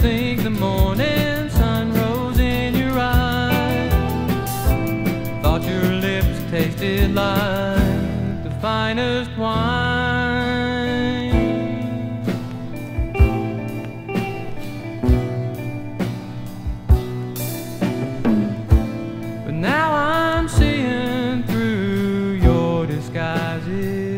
think the morning sun rose in your eyes. Thought your lips tasted like the finest wine. But now I'm seeing through your disguises.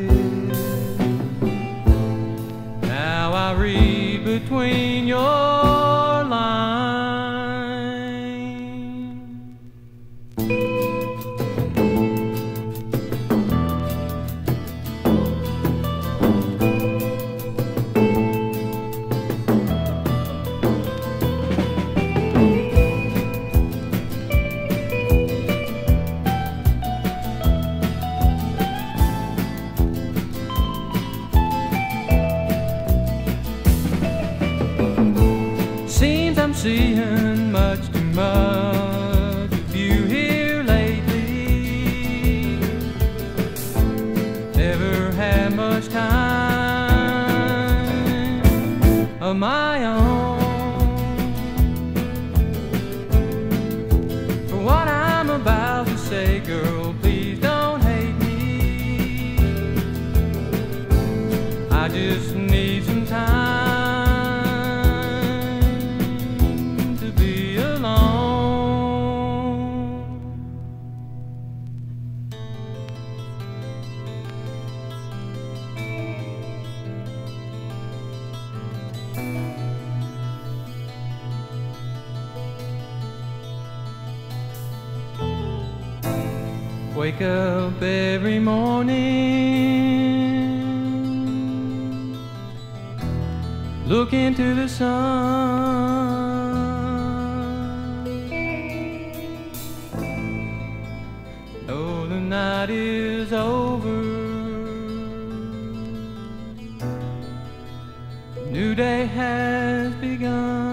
Seeing much too much of you here lately. Never had much time of my own. For what I'm about to say, girl, please don't hate me. I just need some Wake up every morning, look into the sun. Know the night is over, new day has begun.